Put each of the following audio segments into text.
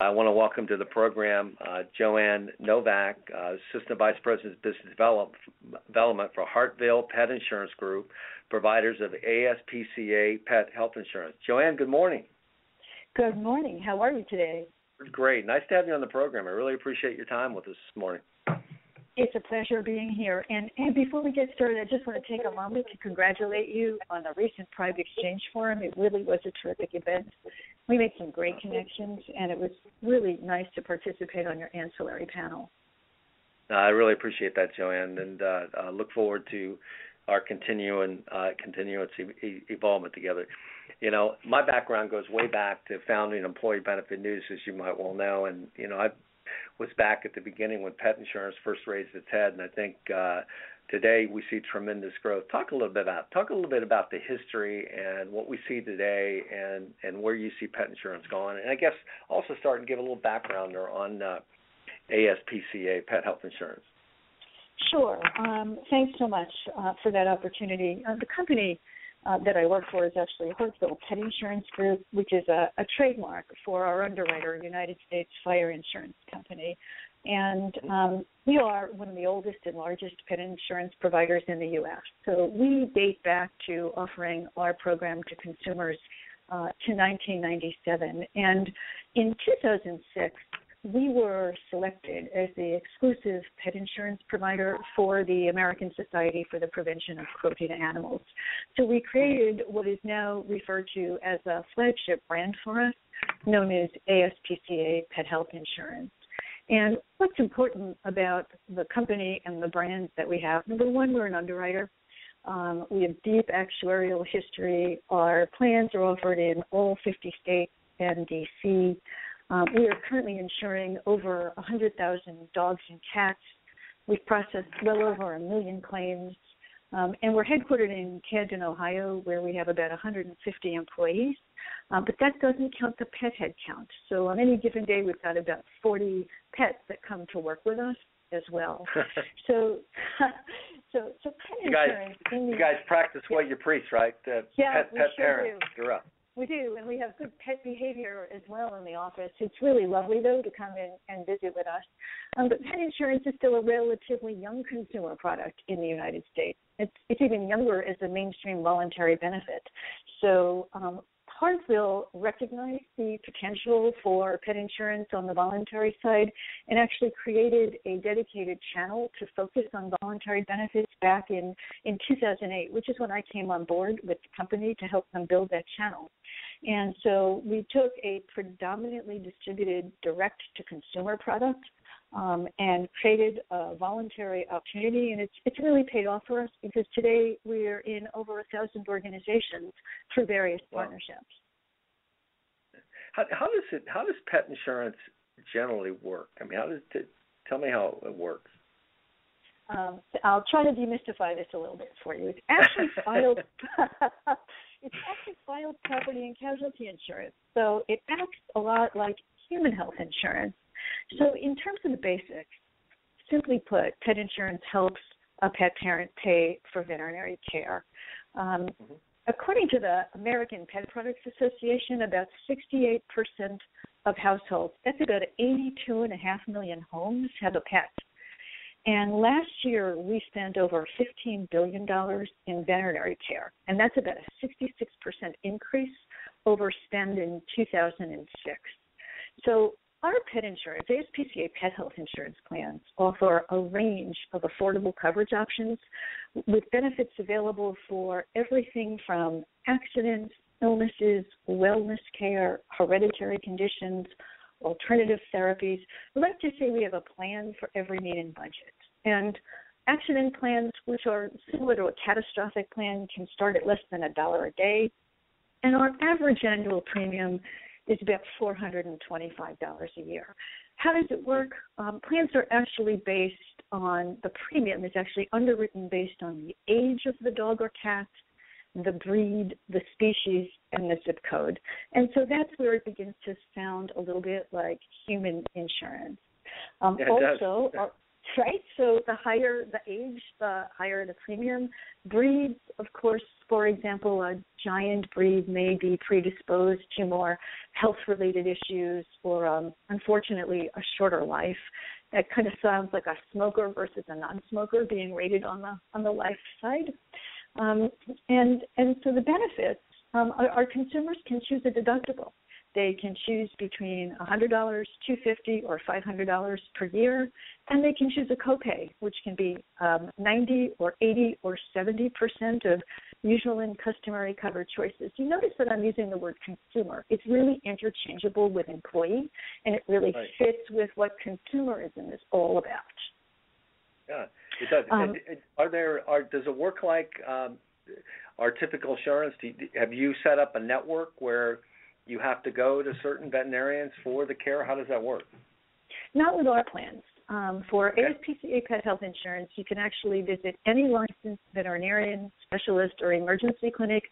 I want to welcome to the program uh, JoAnne Novak, uh, Assistant Vice President of Business Development for Hartville Pet Insurance Group, providers of ASPCA Pet Health Insurance. JoAnne, good morning. Good morning. How are you today? Great. Nice to have you on the program. I really appreciate your time with us this morning. It's a pleasure being here. And, and before we get started, I just want to take a moment to congratulate you on the recent Private Exchange Forum. It really was a terrific event. We made some great connections, and it was really nice to participate on your ancillary panel. I really appreciate that, JoAnne, and uh, uh, look forward to our continuing uh, continuous e- evolvement together. You know, my background goes way back to founding Employee Benefit News, as you might well know, and you know I've was back at the beginning when pet insurance first raised its head, and I think uh, today we see tremendous growth. Talk a little bit about talk a little bit about the history and what we see today, and and where you see pet insurance going, and I guess also start and give a little background on uh, ASPCA Pet Health Insurance. Sure. Um, thanks so much uh, for that opportunity. Uh, the company uh, that I work for is actually Hartville Pet Insurance Group, which is a, a trademark for our underwriter, United States Fire Insurance Company. And um, we are one of the oldest and largest pet insurance providers in the U.S. So we date back to offering our program to consumers uh, to 1997. And in 2006, we were selected as the exclusive pet insurance provider for the American Society for the Prevention of Cruelty to Animals. So we created what is now referred to as a flagship brand for us, known as ASPCA Pet Health Insurance. And what's important about the company and the brands that we have, number one, we're an underwriter. Um, we have deep actuarial history. Our plans are offered in all 50 states and DC. Um, we are currently insuring over 100,000 dogs and cats. We've processed well over a million claims. Um, and we're headquartered in Canton, Ohio, where we have about 150 employees. Um, but that doesn't count the pet head count. So on any given day, we've got about 40 pets that come to work with us as well. so, so, so pet you guys, insurance. you guys practice yeah. what you preach, right? Uh, yeah, pet, we pet sure parents. Do. You're up. We do, and we have good pet behavior as well in the office. It's really lovely, though, to come in and visit with us. Um, but pet insurance is still a relatively young consumer product in the United States. It's, it's even younger as a mainstream voluntary benefit. So um, Hartville recognized the potential for pet insurance on the voluntary side and actually created a dedicated channel to focus on voluntary benefits back in, in 2008, which is when I came on board with the company to help them build that channel. And so we took a predominantly distributed direct to consumer product um, and created a voluntary opportunity, and it's it's really paid off for us because today we're in over a thousand organizations through various wow. partnerships. How, how does it? How does pet insurance generally work? I mean, how does it? Tell me how it works. Um, I'll try to demystify this a little bit for you. It's actually filed. it's actually filed property and casualty insurance, so it acts a lot like human health insurance. So, in terms of the basics, simply put, pet insurance helps a pet parent pay for veterinary care. Um, mm-hmm. According to the American Pet Products Association, about 68% of households, that's about 82.5 million homes, have a pet. And last year, we spent over $15 billion in veterinary care, and that's about a 66% increase over spend in 2006. So our pet insurance, ASPCA pet health insurance plans, offer a range of affordable coverage options with benefits available for everything from accidents, illnesses, wellness care, hereditary conditions, alternative therapies. We like to say we have a plan for every need and budget. And accident plans, which are similar to a catastrophic plan, can start at less than a dollar a day. And our average annual premium is about $425 a year. How does it work? Um, plans are actually based on the premium is actually underwritten based on the age of the dog or cat, the breed, the species, and the zip code. And so that's where it begins to sound a little bit like human insurance. Um, yeah, also, uh, right? So the higher the age, the higher the premium. Breeds, of course, for example, a giant breed may be predisposed to more health related issues or, um, unfortunately, a shorter life. That kind of sounds like a smoker versus a non smoker being rated on the on the life side. Um, and and so the benefits um, our, our consumers can choose a deductible. They can choose between $100, 250, or $500 per year, and they can choose a copay, which can be um, 90 or 80 or 70 percent of usual and customary cover choices. You notice that I'm using the word consumer. It's really interchangeable with employee, and it really right. fits with what consumerism is all about. Yeah, it does. Um, are there? Are does it work like um, our typical insurance? Do you, have you set up a network where you have to go to certain veterinarians for the care? How does that work? Not with our plans. Um, for okay. ASPCA Pet Health Insurance, you can actually visit any licensed veterinarian, specialist, or emergency clinic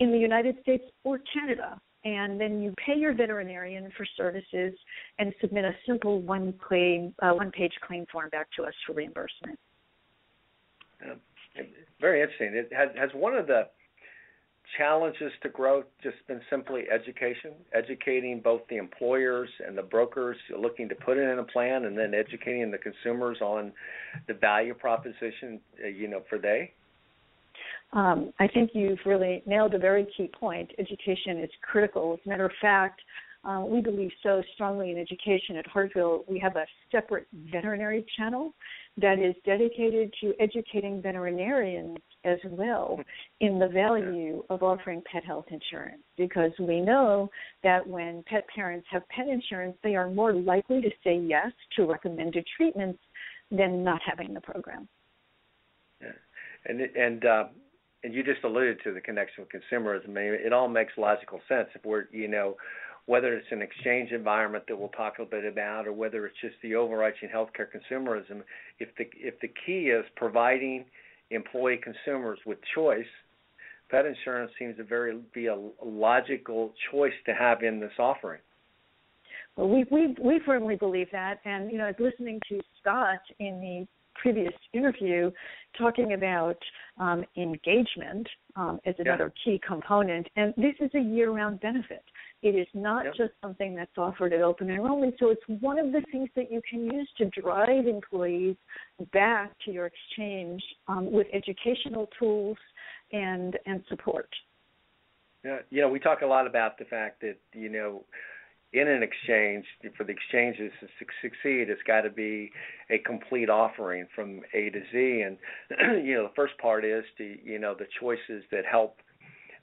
in the United States or Canada. And then you pay your veterinarian for services and submit a simple one claim, uh, one page claim form back to us for reimbursement. Yeah. Very interesting. It has, has one of the challenges to growth just been simply education, educating both the employers and the brokers looking to put it in a plan, and then educating the consumers on the value proposition, uh, you know, for they? Um, I think you've really nailed a very key point. Education is critical. As a matter of fact, uh, we believe so strongly in education at Hartville. We have a separate veterinary channel that is dedicated to educating veterinarians as well in the value of offering pet health insurance because we know that when pet parents have pet insurance, they are more likely to say yes to recommended treatments than not having the program. Yeah. And and uh, and you just alluded to the connection with consumerism. I mean, it all makes logical sense if we're you know whether it's an exchange environment that we'll talk a bit about, or whether it's just the overarching healthcare consumerism, if the if the key is providing employee consumers with choice, pet insurance seems to very be a logical choice to have in this offering. Well, we we we firmly believe that, and you know, listening to Scott in the previous interview talking about um, engagement um, as another yeah. key component, and this is a year-round benefit. It is not yep. just something that's offered at open enrollment. So it's one of the things that you can use to drive employees back to your exchange um, with educational tools and and support. Yeah, you know, we talk a lot about the fact that you know, in an exchange, for the exchanges to succeed, it's got to be a complete offering from A to Z. And you know, the first part is to you know the choices that help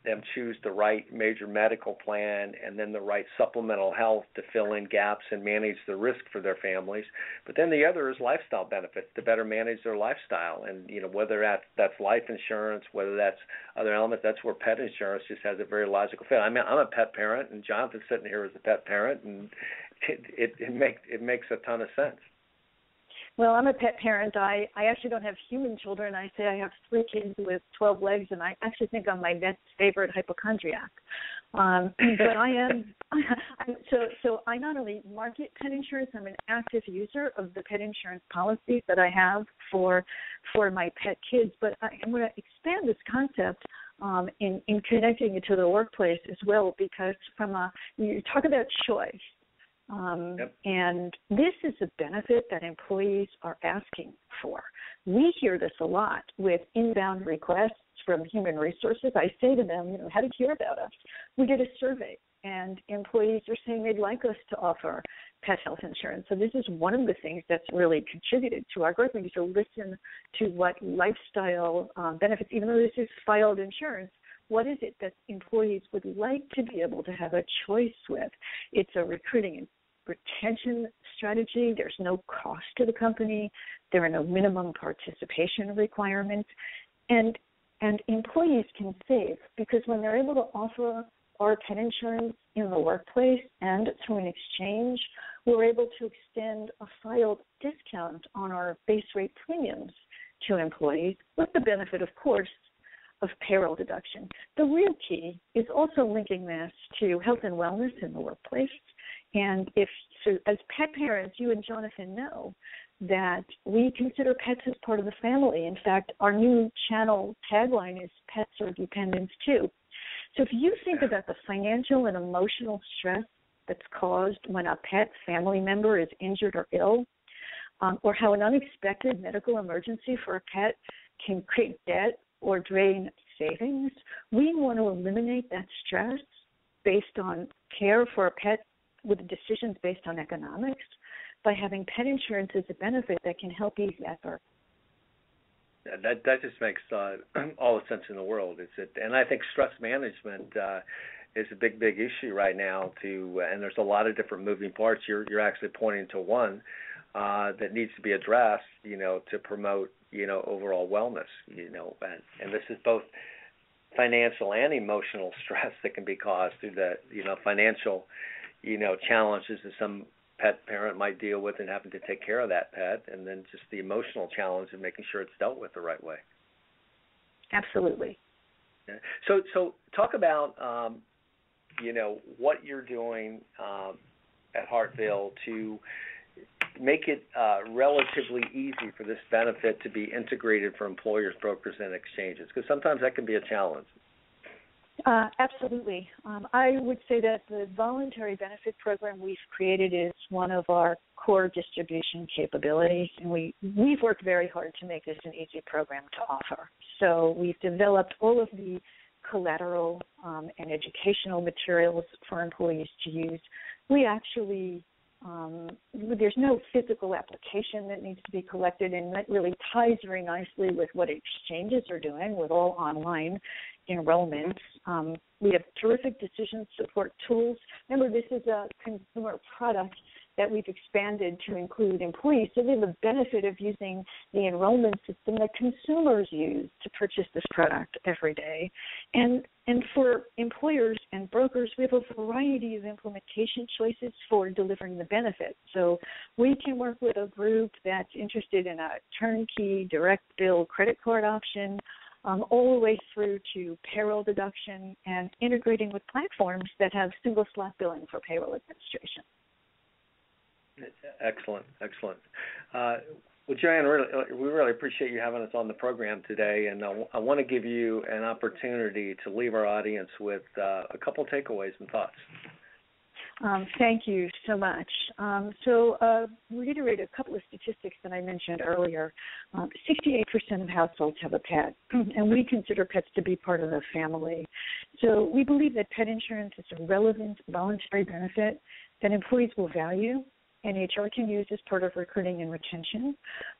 them choose the right major medical plan and then the right supplemental health to fill in gaps and manage the risk for their families. But then the other is lifestyle benefits to better manage their lifestyle. And you know whether that's that's life insurance, whether that's other elements, that's where pet insurance just has a very logical fit. I mean, I'm a pet parent, and Jonathan's sitting here as a pet parent, and it it, it makes it makes a ton of sense. Well, I'm a pet parent. I I actually don't have human children. I say I have three kids with 12 legs, and I actually think I'm my next favorite hypochondriac. Um, but I am I, so so. I not only market pet insurance. I'm an active user of the pet insurance policies that I have for for my pet kids. But I, I'm going to expand this concept um, in in connecting it to the workplace as well, because from a you talk about choice um, yep. And this is a benefit that employees are asking for. We hear this a lot with inbound requests from human resources. I say to them, you know, how did you hear about us? We did a survey, and employees are saying they'd like us to offer pet health insurance. So this is one of the things that's really contributed to our growth. We need to listen to what lifestyle um, benefits, even though this is filed insurance, what is it that employees would like to be able to have a choice with? It's a recruiting and retention strategy. There's no cost to the company. There are no minimum participation requirements. And and employees can save because when they're able to offer our pet insurance in the workplace and through an exchange, we're able to extend a filed discount on our base rate premiums to employees with the benefit, of course, of payroll deduction. The real key is also linking this to health and wellness in the workplace. And if so, as pet parents, you and Jonathan know that we consider pets as part of the family. In fact, our new channel tagline is Pets are dependents too. So if you think about the financial and emotional stress that's caused when a pet family member is injured or ill, um, or how an unexpected medical emergency for a pet can create debt or drain savings, we want to eliminate that stress based on care for a pet with decisions based on economics by having pet insurance as a benefit that can help ease that burden. That that just makes uh, all the sense in the world. Is it? And I think stress management uh, is a big, big issue right now. To and there's a lot of different moving parts. You're you're actually pointing to one uh, that needs to be addressed. You know, to promote you know overall wellness. You know, and and this is both financial and emotional stress that can be caused through the you know financial you know challenges that some pet parent might deal with and having to take care of that pet, and then just the emotional challenge of making sure it's dealt with the right way. Absolutely. Yeah. So, so talk about um, you know what you're doing um, at Hartville to make it uh, relatively easy for this benefit to be integrated for employers, brokers, and exchanges, because sometimes that can be a challenge. Uh, absolutely. Um, I would say that the voluntary benefit program we've created is one of our core distribution capabilities, and we we've worked very hard to make this an easy program to offer. So we've developed all of the collateral um, and educational materials for employees to use. We actually um, there's no physical application that needs to be collected, and that really ties very nicely with what exchanges are doing with all online enrollments. Um, we have terrific decision support tools. Remember, this is a consumer product that we've expanded to include employees. So they have the benefit of using the enrollment system that consumers use to purchase this product every day. And and for employers and brokers, we have a variety of implementation choices for delivering the benefit. So we can work with a group that's interested in a turnkey direct bill credit card option. Um, all the way through to payroll deduction and integrating with platforms that have single slot billing for payroll administration. Excellent, excellent. Uh, well, JoAnne, really, uh, we really appreciate you having us on the program today, and I, want to give you an opportunity to leave our audience with uh, a couple takeaways and thoughts. Um, thank you so much. Um, so, uh, reiterate a couple of statistics that I mentioned earlier. Um, 68% of households have a pet, and we consider pets to be part of the family. So, we believe that pet insurance is a relevant voluntary benefit that employees will value and HR can use as part of recruiting and retention.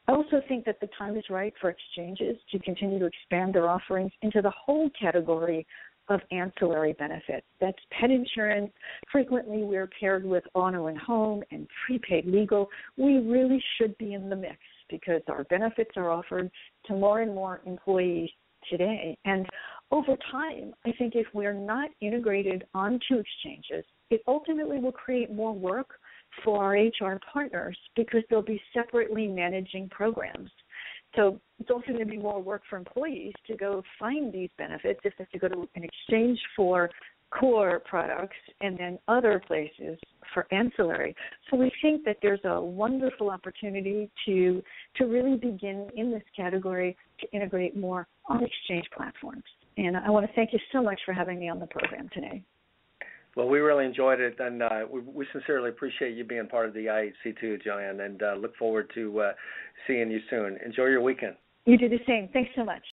I also think that the time is right for exchanges to continue to expand their offerings into the whole category of ancillary benefits. That's pet insurance. Frequently, we're paired with auto and home and prepaid legal. We really should be in the mix because our benefits are offered to more and more employees today. And over time, I think if we're not integrated onto exchanges, it ultimately will create more work for our HR partners because they'll be separately managing programs. So it's also going to be more work for employees to go find these benefits if they have to go to an exchange for core products and then other places for ancillary. So we think that there's a wonderful opportunity to to really begin in this category to integrate more on exchange platforms. And I want to thank you so much for having me on the program today. Well, we really enjoyed it, and uh, we, we, sincerely appreciate you being part of the IHC too, JoAnne, and uh, look forward to uh, seeing you soon. Enjoy your weekend. You do the same. Thanks so much.